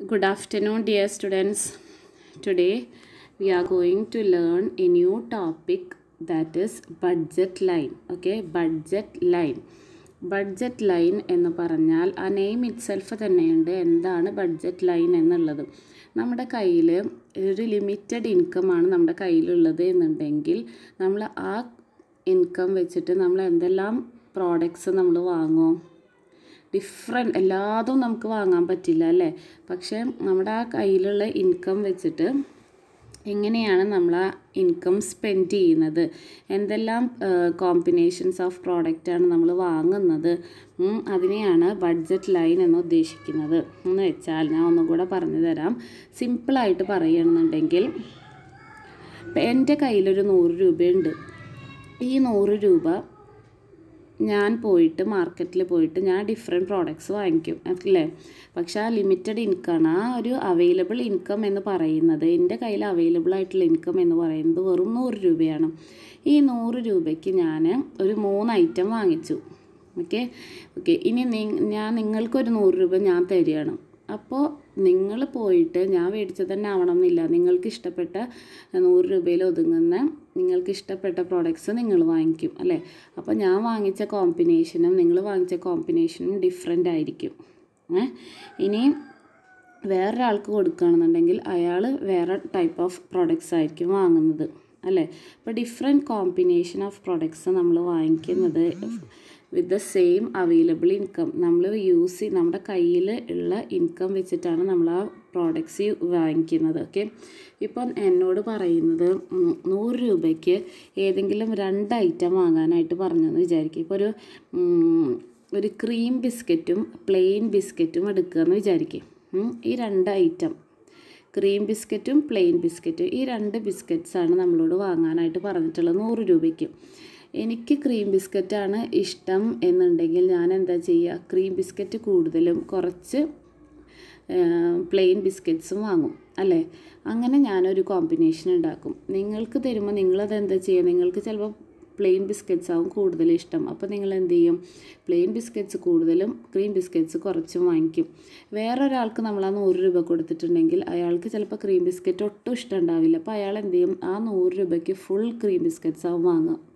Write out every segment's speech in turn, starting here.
Good afternoon, dear students. Today we are going to learn a new topic that is budget line. Okay, budget line. Budget line എന്ന് പറഞ്ഞാൽ ആ name itself തന്നെയുണ്ട് എന്താണ് budget line എന്നുള്ളത് നമ്മുടെ കയ്യിൽ ഒരു ലിമിറ്റഡ് ഇൻകം ആണ് നമ്മുടെ കയ്യിലുള്ളത് എന്നുണ്ടെങ്കിൽ നമ്മൾ ആ ഇൻകം വെച്ചിട്ട് നമ്മൾ എന്തെല്ലാം പ്രോഡക്ട്സ് നമ്മൾ വാങ്ങും ഡിഫറെന്റ് എല്ലാതും നമുക്ക് വാങ്ങാൻ പറ്റില്ല അല്ലേ? പക്ഷേ നമ്മുടെ ആ കയ്യിലുള്ള ഇൻകം വെച്ചിട്ട് എങ്ങനെയാണ് നമ്മൾ ആ ഇൻകം സ്പെൻഡ് ചെയ്യുന്നത്? എന്തെല്ലാം കോമ്പിനേഷൻസ് ഓഫ് പ്രോഡക്റ്റാണ് നമ്മൾ വാങ്ങുന്നത്? അതിനെയാണ് ബഡ്ജറ്റ് ലൈൻ എന്ന് ഉദ്ദേശിക്കുന്നത്. എന്ന് വെച്ചാൽ ഞാൻ ഒന്നും കൂടെ പറഞ്ഞു തരാം. സിമ്പിളായിട്ട് പറയുകയാണെന്നുണ്ടെങ്കിൽ എന്റെ കയ്യിലൊരു നൂറ് രൂപയുണ്ട്. ഈ നൂറ് രൂപ ഞാൻ പോയിട്ട് മാർക്കറ്റിൽ പോയിട്ട് ഞാൻ ഡിഫറെന്റ് പ്രോഡക്റ്റ്സ് വാങ്ങിക്കും അല്ലേ? പക്ഷേ ആ ലിമിറ്റഡ് ഇൻകം ആ ഒരു അവൈലബിൾ ഇൻകം എന്ന് പറയുന്നത് എന്റെ കയ്യിൽ അവൈലബിൾ ആയിട്ടുള്ള ഇൻകം എന്ന് പറയുന്നത് വെറും നൂറ് രൂപയാണ്. ഈ നൂറ് രൂപയ്ക്ക് ഞാൻ ഒരു മൂന്ന് ഐറ്റം വാങ്ങിച്ചു. ഓക്കെ ഓക്കെ ഇനി ഞാൻ നിങ്ങൾക്കൊരു നൂറ് രൂപ ഞാൻ തരികയാണ്. അപ്പോൾ നിങ്ങൾ പോയിട്ട് ഞാൻ മേടിച്ചത് തന്നെ ആവണം എന്നില്ല നിങ്ങൾക്ക് ഇഷ്ടപ്പെട്ട നൂറ് രൂപയിൽ ഒതുങ്ങുന്ന നിങ്ങൾക്ക് ഇഷ്ടപ്പെട്ട പ്രോഡക്റ്റ്സ് നിങ്ങൾ വാങ്ങിക്കും അല്ലേ? അപ്പോൾ ഞാൻ വാങ്ങിച്ച കോമ്പിനേഷനും നിങ്ങൾ വാങ്ങിച്ച കോമ്പിനേഷനും ഡിഫറെന്റ് ആയിരിക്കും. ഇനി വേറൊരാൾക്ക് കൊടുക്കുകയാണെന്നുണ്ടെങ്കിൽ അയാൾ വേറെ ടൈപ്പ് ഓഫ് പ്രോഡക്റ്റ്സ് ആയിരിക്കും വാങ്ങുന്നത് അല്ലേ? അപ്പോൾ ഡിഫറെന്റ് കോമ്പിനേഷൻ ഓഫ് പ്രോഡക്റ്റ്സ് നമ്മൾ വാങ്ങിക്കുന്നത് with the same available income നമ്മൾ യൂസ് നമ്മുടെ കയ്യിൽ ഉള്ള ഇൻകം വെച്ചിട്ടാണ് നമ്മൾ ആ പ്രോഡക്റ്റ്സ് വാങ്ങിക്കുന്നത് ഓക്കെ ഇപ്പം എന്നോട് പറയുന്നത് നൂറ് രൂപയ്ക്ക് ഏതെങ്കിലും രണ്ട് ഐറ്റം വാങ്ങാനായിട്ട് പറഞ്ഞെന്ന് വിചാരിക്കും ഇപ്പോൾ ഒരു ഒരു ക്രീം ബിസ്ക്കറ്റും പ്ലെയിൻ ബിസ്ക്കറ്റും എടുക്കുകയെന്ന് വിചാരിക്കും ഈ രണ്ട് ഐറ്റം ക്രീം ബിസ്ക്കറ്റും പ്ലെയിൻ ബിസ്ക്കറ്റും ഈ രണ്ട് ബിസ്ക്കറ്റ്സാണ് നമ്മളോട് വാങ്ങാനായിട്ട് പറഞ്ഞിട്ടുള്ളത് നൂറ് രൂപയ്ക്ക്. എനിക്ക് ക്രീം ബിസ്ക്കറ്റാണ് ഇഷ്ടം എന്നുണ്ടെങ്കിൽ ഞാൻ എന്താ ചെയ്യുക ക്രീം ബിസ്ക്കറ്റ് കൂടുതലും കുറച്ച് പ്ലെയിൻ ബിസ്ക്കറ്റ്സും വാങ്ങും അല്ലേ? അങ്ങനെ ഞാനൊരു കോമ്പിനേഷൻ ഉണ്ടാക്കും. നിങ്ങൾക്ക് തരുമ്പോൾ നിങ്ങളത് എന്താ ചെയ്യുക നിങ്ങൾക്ക് ചിലപ്പോൾ പ്ലെയിൻ ബിസ്ക്കറ്റ്സ് ആവും കൂടുതൽ ഇഷ്ടം. അപ്പോൾ നിങ്ങൾ എന്ത് ചെയ്യും പ്ലെയിൻ ബിസ്ക്കറ്റ്സ് കൂടുതലും ക്രീം ബിസ്ക്കറ്റ്സ് കുറച്ചും വാങ്ങിക്കും. വേറൊരാൾക്ക് നമ്മൾ ആ നൂറ് രൂപ കൊടുത്തിട്ടുണ്ടെങ്കിൽ അയാൾക്ക് ചിലപ്പോൾ ക്രീം ബിസ്ക്കറ്റ് ഒട്ടും ഇഷ്ടം ഉണ്ടാവില്ല. അപ്പോൾ അയാൾ എന്ത് ചെയ്യും ആ നൂറ് രൂപയ്ക്ക് ഫുൾ ക്രീം ബിസ്ക്കറ്റ്സ് ആവും വാങ്ങുക.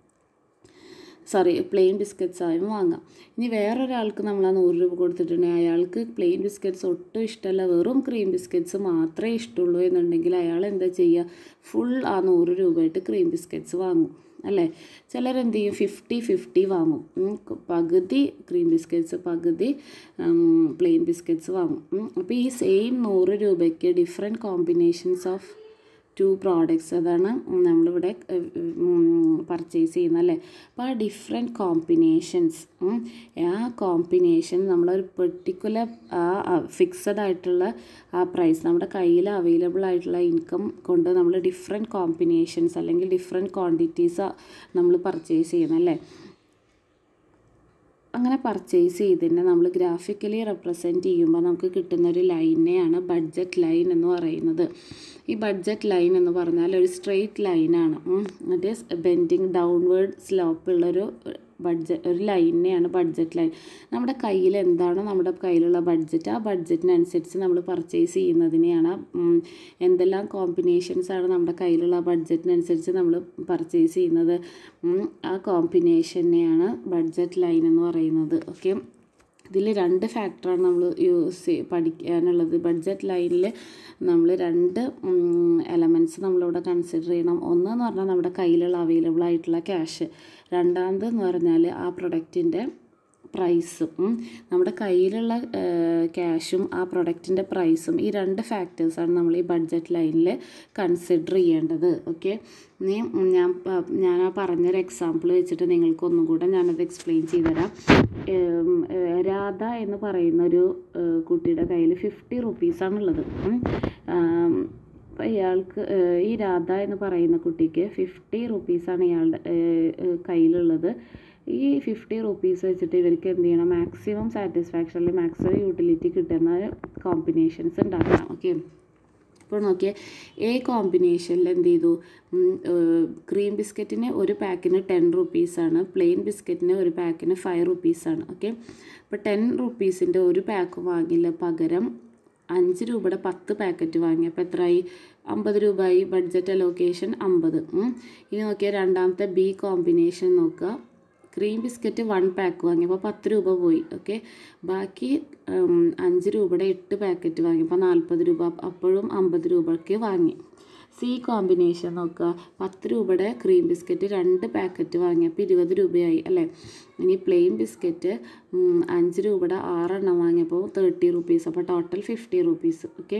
സോറി പ്ലെയിൻ ബിസ്ക്കറ്റ്സ് ആയും വാങ്ങാം. ഇനി വേറൊരാൾക്ക് നമ്മൾ ആ നൂറ് രൂപ കൊടുത്തിട്ടുണ്ടെങ്കിൽ അയാൾക്ക് പ്ലെയിൻ ബിസ്ക്കറ്റ്സ് ഒട്ടും ഇഷ്ടമല്ല. വെറും ക്രീം ബിസ്ക്കറ്റ്സ് മാത്രമേ ഇഷ്ടമുള്ളൂ എന്നുണ്ടെങ്കിൽ അയാൾ എന്താ ചെയ്യുക? ഫുൾ ആ നൂറ് രൂപയായിട്ട് ക്രീം ബിസ്ക്കറ്റ്സ് വാങ്ങും അല്ലേ? ചിലരെന്ത് ചെയ്യും? ഫിഫ്റ്റി ഫിഫ്റ്റി വാങ്ങും. പകുതി ക്രീം ബിസ്ക്കറ്റ്സ് പകുതി പ്ലെയിൻ ബിസ്ക്കറ്റ്സ് വാങ്ങും. അപ്പോൾ ഈ സെയിം നൂറ് രൂപയ്ക്ക് different combinations of two products അതാണ് നമ്മളിവിടെ പർച്ചേസ് ചെയ്യുന്നത് അല്ലേ? അപ്പോൾ ആ ഡിഫറെന്റ് കോമ്പിനേഷൻസ് ആ കോമ്പിനേഷൻ നമ്മളൊരു പെർട്ടിക്കുലർ ആ ഫിക്സഡ് ആയിട്ടുള്ള ആ പ്രൈസ് നമ്മുടെ കയ്യിൽ അവൈലബിൾ ആയിട്ടുള്ള ഇൻകം കൊണ്ട് നമ്മൾ ഡിഫറെന്റ് കോമ്പിനേഷൻസ് അല്ലെങ്കിൽ ഡിഫറെന്റ് ക്വാണ്ടിറ്റീസ് നമ്മൾ പർച്ചേസ് ചെയ്യുന്നത് അല്ലേ? അങ്ങനെ പർച്ചേസ് ചെയ്തതിനെ നമ്മൾ ഗ്രാഫിക്കലി റെപ്രസെന്റ് ചെയ്യുമ്പോൾ നമുക്ക് കിട്ടുന്ന ഒരു ലൈനെയാണ് ബഡ്ജറ്റ് ലൈൻ എന്ന് പറയുന്നത്. ഈ ബഡ്ജറ്റ് ലൈൻ എന്ന് പറഞ്ഞാൽ ഒരു സ്ട്രെയിറ്റ് ലൈനാണ് ഈസ് ബെൻഡിങ് ഡൗൺവേർഡ് സ്ലോപ്പുള്ളൊരു ബഡ്ജറ്റ് ഒരു ലൈനെയാണ് ബഡ്ജറ്റ് ലൈൻ നമ്മുടെ കയ്യിൽ എന്താണോ നമ്മുടെ കയ്യിലുള്ള ബഡ്ജറ്റ് ആ ബഡ്ജറ്റിനനുസരിച്ച് നമ്മൾ പർച്ചേസ് ചെയ്യുന്നതിനെയാണ് എന്തെല്ലാം കോമ്പിനേഷൻസ് ആണ് നമ്മുടെ കയ്യിലുള്ള ബഡ്ജറ്റിനനുസരിച്ച് നമ്മൾ പർച്ചേസ് ചെയ്യുന്നത്. ആ കോമ്പിനേഷനെയാണ് ബഡ്ജറ്റ് ലൈൻ എന്ന് പറയുന്നത്. ഓക്കെ ഇതിൽ രണ്ട് ഫാക്ടറാണ് നമ്മൾ യൂസ് പഠിക്കാനുള്ളത്. ബഡ്ജറ്റ് ലൈനിൽ നമ്മൾ രണ്ട് എലമെന്റ്സ് നമ്മളിവിടെ കൺസിഡർ ചെയ്യണം. ഒന്ന് എന്ന് പറഞ്ഞാൽ നമ്മുടെ കയ്യിലുള്ള അവൈലബിൾ ആയിട്ടുള്ള ക്യാഷ് രണ്ടാമത് എന്ന് പറഞ്ഞാൽ ആ പ്രൊഡക്റ്റിന്റെ പ്രൈസും നമ്മുടെ കയ്യിലുള്ള ക്യാഷും ആ പ്രൊഡക്റ്റിന്റെ പ്രൈസും ഈ രണ്ട് ഫാക്ടേഴ്സാണ് നമ്മൾ ഈ ബഡ്ജറ്റ് ലൈനിൽ കൺസിഡർ ചെയ്യേണ്ടത്. ഓക്കെ ഇനി ഞാൻ ഞാൻ ആ പറഞ്ഞൊരു എക്സാമ്പിൾ വെച്ചിട്ട് നിങ്ങൾക്ക് ഒന്നും കൂടെ ഞാനത് എക്സ്പ്ലെയിൻ ചെയ്തുതരാം രാധ എന്ന് പറയുന്ന ഒരു കുട്ടിയുടെ കയ്യിൽ ഫിഫ്റ്റി റുപ്പീസാണുള്ളത് അപ്പോൾ ഇയാൾക്ക് ഈ രാധ എന്ന് പറയുന്ന കുട്ടിക്ക് ഫിഫ്റ്റി റുപ്പീസാണ് ഇയാളുടെ കയ്യിലുള്ളത്. ഈ ഫിഫ്റ്റി റുപ്പീസ് വെച്ചിട്ട് ഇവർക്ക് എന്ത് ചെയ്യണം? മാക്സിമം സാറ്റിസ്ഫാക്ഷൻ അല്ലെങ്കിൽ മാക്സിമം യൂട്ടിലിറ്റി കിട്ടുന്ന കോമ്പിനേഷൻസ് ഉണ്ടാക്കണം. ഓക്കെ ഇപ്പോൾ നോക്കിയേ എ കോമ്പിനേഷനിൽ എന്ത് ചെയ്തു? ക്രീം ബിസ്ക്കറ്റിന് ഒരു പാക്കിന് ടെൻ റുപ്പീസാണ് പ്ലെയിൻ ബിസ്ക്കറ്റിന് ഒരു പാക്കിന് ഫൈവ് റുപ്പീസാണ് ഓക്കെ അപ്പോൾ ടെൻ റുപ്പീസിന്റെ ഒരു പാക്ക് വാങ്ങില്ല പകരം അഞ്ച് രൂപയുടെ പത്ത് പാക്കറ്റ് വാങ്ങി. അപ്പോൾ എത്രയായി അമ്പത് രൂപയായി ബഡ്ജറ്റ് അലോക്കേഷൻ അമ്പത്. ഇനി നോക്കിയാൽ രണ്ടാമത്തെ ബി കോമ്പിനേഷൻ നോക്കുക. ക്രീം ബിസ്ക്കറ്റ് വൺ പാക്ക് വാങ്ങിയപ്പോൾ പത്ത് രൂപ പോയി. ഓക്കെ ബാക്കി അഞ്ച് രൂപയുടെ എട്ട് പാക്കറ്റ് വാങ്ങിയപ്പോൾ നാൽപ്പത് രൂപ അപ്പോഴും അമ്പത് രൂപയ്ക്ക് വാങ്ങി. സി കോമ്പിനേഷൻ നോക്കുക. പത്ത് രൂപയുടെ ക്രീം ബിസ്ക്കറ്റ് രണ്ട് പാക്കറ്റ് വാങ്ങിയപ്പോൾ ഇരുപത് രൂപയായി അല്ലേ? ഇനി പ്ലെയിൻ ബിസ്ക്കറ്റ് അഞ്ച് രൂപയുടെ ആറെണ്ണം വാങ്ങിയപ്പോൾ തേർട്ടി റുപ്പീസ് അപ്പോൾ ടോട്ടൽ ഫിഫ്റ്റി റുപ്പീസ് ഓക്കെ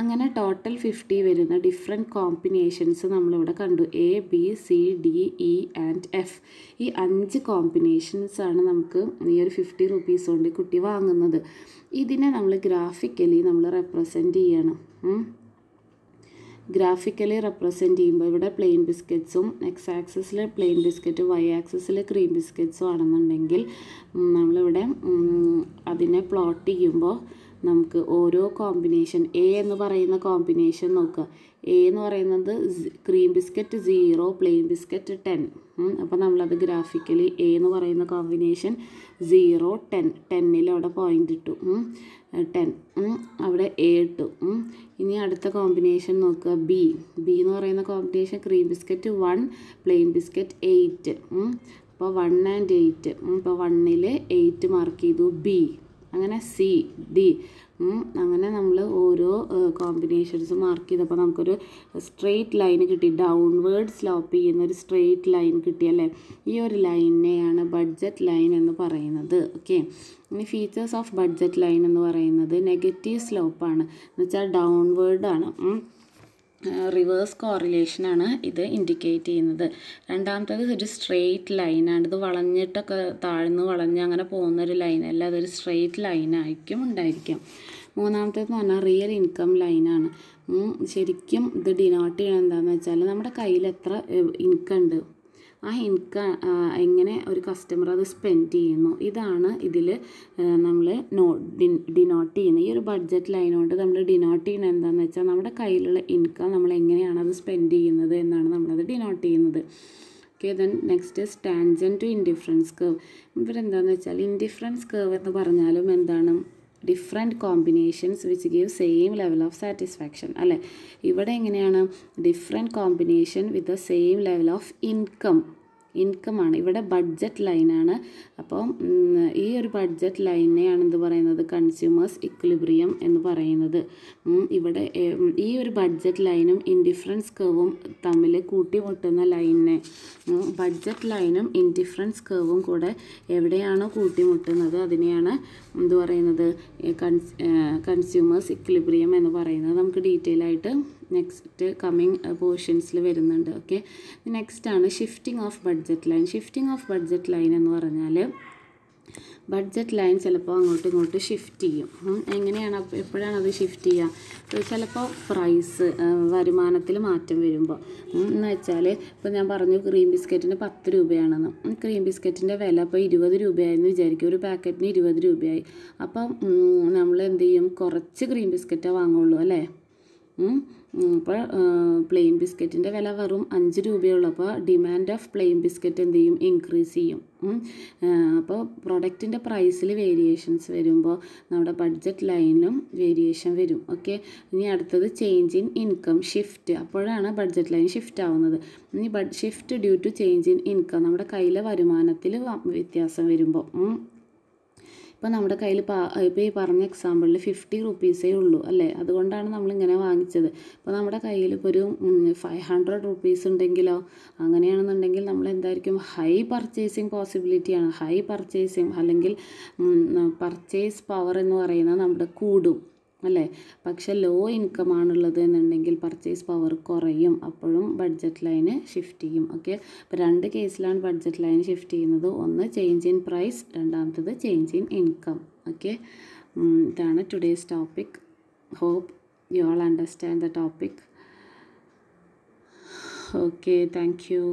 അങ്ങനെ ടോട്ടൽ ഫിഫ്റ്റി വരുന്ന ഡിഫറെന്റ് കോമ്പിനേഷൻസ് നമ്മളിവിടെ കണ്ടു. A B C D E and F ഈ അഞ്ച് കോമ്പിനേഷൻസ് ആണ് നമുക്ക് ഈ ഒരു ഫിഫ്റ്റി റുപ്പീസ് കൊണ്ട് കുട്ടി വാങ്ങുന്നത്. ഇതിനെ നമ്മൾ ഗ്രാഫിക്കലി നമ്മൾ റെപ്രസെന്റ് ചെയ്യണം. ഗ്രാഫിക്കലി റെപ്രസെന്റ് ചെയ്യുമ്പോൾ ഇവിടെ പ്ലെയിൻ ബിസ്ക്കറ്റ്സും എക്സ് ആക്സിസിൽ പ്ലെയിൻ ബിസ്ക്കറ്റ് വൈ ആക്സിസിൽ ക്രീം ബിസ്ക്കറ്റ്സും ആണെന്നുണ്ടെങ്കിൽ നമ്മളിവിടെ അതിനെ പ്ലോട്ട് ചെയ്യുമ്പോൾ നമുക്ക് ഓരോ കോമ്പിനേഷൻ എ എന്ന് പറയുന്ന കോമ്പിനേഷൻ നോക്കുക എ എന്ന് പറയുന്നത് cream biscuit zero plain biscuit ten അപ്പോൾ നമ്മളത് ഗ്രാഫിക്കലി എ എന്ന് പറയുന്ന കോമ്പിനേഷൻ സീറോ ടെൻ ടെന്നിൽ അവിടെ പോയിന്റ് ഇട്ടു. ടെൻ അവിടെ എ ഇട്ടു. ഇനി അടുത്ത കോമ്പിനേഷൻ നോക്കുക ബി ബി എന്ന് പറയുന്ന combination cream biscuit one plain biscuit eight അപ്പോൾ വൺ ആൻഡ് എയ്റ്റ് ഇപ്പോൾ വണ്ണിൽ എയ്റ്റ് മാർക്ക് ചെയ്തു. ബി അങ്ങനെ സി ഡി അങ്ങനെ നമ്മൾ ഓരോ കോമ്പിനേഷൻസ് മാർക്ക് ചെയ്തപ്പോൾ നമുക്കൊരു സ്ട്രെയിറ്റ് ലൈൻ കിട്ടി. ഡൗൺവേർഡ് സ്ലോപ്പ് ചെയ്യുന്ന ഒരു സ്ട്രെയിറ്റ് ലൈൻ കിട്ടി അല്ലേ? ഈ ഒരു ലൈനെയാണ് ബഡ്ജറ്റ് ലൈൻ എന്ന് പറയുന്നത്. ഓക്കെ ഇനി ഫീച്ചേഴ്സ് ഓഫ് ബഡ്ജറ്റ് ലൈൻ എന്ന് പറയുന്നത് നെഗറ്റീവ് സ്ലോപ്പാണ് എന്ന് വെച്ചാൽ ഡൗൺവേർഡ് ആണ്. റിവേഴ്സ് കോറിലേഷനാണ് ഇത് ഇൻഡിക്കേറ്റ് ചെയ്യുന്നത്. രണ്ടാമത്തേത് ഒരു സ്ട്രെയിറ്റ് ലൈനാണ് ഇത് വളഞ്ഞിട്ടൊക്കെ താഴ്ന്ന് വളഞ്ഞ് അങ്ങനെ പോകുന്ന ഒരു ലൈനല്ല അതൊരു സ്ട്രെയിറ്റ് ലൈനായിരിക്കും ഉണ്ടായിരിക്കാം. മൂന്നാമത്തേന്ന് പറഞ്ഞാൽ റിയൽ ഇൻകം ലൈനാണ് ശരിക്കും ഇത് ഡിനോട്ട് ചെയ്യണം എന്താണെന്ന് വെച്ചാൽ നമ്മുടെ കയ്യിൽ എത്ര ഇൻകം ഉണ്ട്. ആ ഇൻകം എങ്ങനെ ഒരു കസ്റ്റമർ അത് സ്പെൻഡ് ചെയ്യുന്നു. ഇതാണ് ഇതിൽ നമ്മൾ നോ ഡിനോട്ട് ചെയ്യുന്നത് ഈ ഒരു ബഡ്ജറ്റ് കൊണ്ട് നമ്മൾ ഡിനോട്ട് ചെയ്യുന്നത് എന്താണെന്ന് വെച്ചാൽ നമ്മുടെ കയ്യിലുള്ള ഇൻകം നമ്മൾ എങ്ങനെയാണ് അത് സ്പെൻഡ് ചെയ്യുന്നത് എന്നാണ് നമ്മളത് ഡിനോട്ട് ചെയ്യുന്നത്. Okay then next standing to indifference curve ഇവരെന്താണെന്ന് വെച്ചാൽ ഇൻഡിഫറൻസ് കേവ് എന്ന് പറഞ്ഞാലും എന്താണ് different combinations which give same level of satisfaction അല്ലേ? ഇവിടെ എങ്ങനെയാണ്? Different combination with the same level of income ഇൻകമാണ്. ഇവിടെ ബഡ്ജറ്റ് ലൈനാണ്. അപ്പം ഈ ഒരു ബഡ്ജറ്റ് ലൈനെയാണ് എന്ത് പറയുന്നത്? കൺസ്യൂമേഴ്സ് ഇക്വിലിബ്രിയം എന്ന് പറയുന്നത്. ഇവിടെ ഈ ഒരു ബഡ്ജറ്റ് ലൈനും ഇൻഡിഫറൻസ് കർവും തമ്മിൽ കൂട്ടിമുട്ടുന്ന ലൈനെ ബഡ്ജറ്റ് ലൈനും ഇൻഡിഫറൻസ് കർവും കൂടെ എവിടെയാണോ കൂട്ടിമുട്ടുന്നത് അതിനെയാണ് എന്ത് പറയുന്നത്? കൺസ്യൂമേഴ്സ് ഇക്വിലിബ്രിയം എന്ന് പറയുന്നത്. നമുക്ക് ഡീറ്റെയിൽ ആയിട്ട് നെക്സ്റ്റ് കമ്മിങ് പോർഷൻസിൽ വരുന്നുണ്ട് ഓക്കെ നെക്സ്റ്റ് ആണ് shifting of budget line shifting of budget line എന്ന് പറഞ്ഞാൽ ബഡ്ജറ്റ് ലൈൻ ചിലപ്പോൾ അങ്ങോട്ടും ഇങ്ങോട്ടും ഷിഫ്റ്റ് ചെയ്യും. എങ്ങനെയാണ് എപ്പോഴാണ് അത് ഷിഫ്റ്റ് ചെയ്യുക ചിലപ്പോൾ പ്രൈസ് വരുമാനത്തിൽ മാറ്റം വരുമ്പോൾ എന്ന് വെച്ചാൽ ഇപ്പോൾ ഞാൻ പറഞ്ഞു ക്രീം ബിസ്ക്കറ്റിന് പത്ത് രൂപയാണെന്ന്. ക്രീം ബിസ്ക്കറ്റിന്റെ വില ഇപ്പോൾ ഇരുപത് രൂപയായെന്ന് വിചാരിക്കും. ഒരു പാക്കറ്റിന് ഇരുപത് രൂപയായി. അപ്പം നമ്മൾ എന്ത് ചെയ്യും? കുറച്ച് ക്രീം ബിസ്ക്കറ്റേ വാങ്ങുള്ളൂ അല്ലേ? അപ്പോൾ പ്ലെയിൻ ബിസ്ക്കറ്റിന്റെ വില വെറും അഞ്ച് രൂപയുള്ളൂ. അപ്പോൾ ഡിമാൻഡ് ഓഫ് പ്ലെയിൻ ബിസ്ക്കറ്റ് എന്ത് ചെയ്യും? ഇൻക്രീസ് ചെയ്യും. അപ്പോൾ പ്രൊഡക്റ്റിന്റെ പ്രൈസിൽ വേരിയേഷൻസ് വരുമ്പോൾ നമ്മുടെ ബഡ്ജറ്റ് ലൈനിലും വേരിയേഷൻ വരും. ഓക്കെ ഇനി അടുത്തത് ചേഞ്ച് ഇൻ ഇൻകം ഷിഫ്റ്റ് അപ്പോഴാണ് ബഡ്ജറ്റ് ലൈൻ ഷിഫ്റ്റ് ആവുന്നത്. ഇനി bud shift due to change in income നമ്മുടെ കയ്യിലെ വരുമാനത്തിൽ വ്യത്യാസം വരുമ്പോൾ ഇപ്പോൾ നമ്മുടെ കയ്യിൽ ഇപ്പോൾ ഈ പറഞ്ഞ എക്സാമ്പിളിൽ ഫിഫ്റ്റി റുപ്പീസേ ഉള്ളൂ അല്ലേ? അതുകൊണ്ടാണ് നമ്മളിങ്ങനെ വാങ്ങിച്ചത്. ഇപ്പോൾ നമ്മുടെ കയ്യിൽ ഇപ്പോൾ ഒരു ഫൈവ് ഹൺഡ്രഡ് റുപ്പീസ് ഉണ്ടെങ്കിലോ അങ്ങനെയാണെന്നുണ്ടെങ്കിൽ നമ്മൾ എന്തായിരിക്കും ഹൈ പർച്ചേസിങ് പോസിബിലിറ്റിയാണ് ഹൈ പർച്ചേസിങ് അല്ലെങ്കിൽ പർച്ചേസ് പവർ എന്ന് പറയുന്നത് നമ്മുടെ കൂടും. അല്ലേ? പക്ഷെ ലോ ഇൻകം ആണുള്ളത് എന്നുണ്ടെങ്കിൽ പർച്ചേസ് പവർ കുറയും. അപ്പോഴും ബഡ്ജറ്റ് ലൈന് ഷിഫ്റ്റ് ചെയ്യും. ഓക്കെ അപ്പോൾ രണ്ട് കേസിലാണ് ബഡ്ജറ്റ് ലൈൻ ഷിഫ്റ്റ് ചെയ്യുന്നത്. ഒന്ന് ചേഞ്ച് ഇൻ പ്രൈസ് രണ്ടാമത്തത് ചേഞ്ച് ഇൻ ഇൻകം ഓക്കെ ഇതാണ് today's topic hope you all understand the topic okay thank you